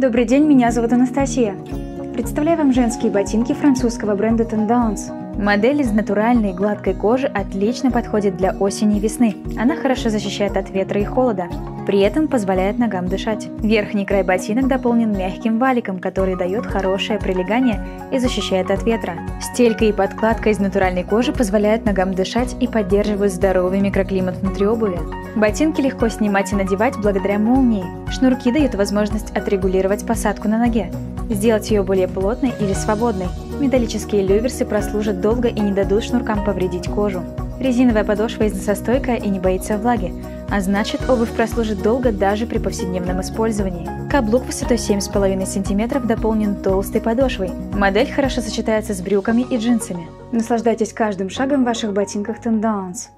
Добрый день, меня зовут Анастасия. Представляю вам женские ботинки французского бренда Tendance. Модель из натуральной гладкой кожи отлично подходит для осени и весны. Она хорошо защищает от ветра и холода, при этом позволяет ногам дышать. Верхний край ботинок дополнен мягким валиком, который дает хорошее прилегание и защищает от ветра. Стелька и подкладка из натуральной кожи позволяют ногам дышать и поддерживают здоровый микроклимат внутри обуви. Ботинки легко снимать и надевать благодаря молнии. Шнурки дают возможность отрегулировать посадку на ноге, сделать ее более плотной или свободной. Металлические люверсы прослужат долго и не дадут шнуркам повредить кожу. Резиновая подошва износостойкая и не боится влаги, а значит обувь прослужит долго даже при повседневном использовании. Каблук высотой 7,5 см дополнен толстой подошвой. Модель хорошо сочетается с брюками и джинсами. Наслаждайтесь каждым шагом в ваших ботинках Tendance.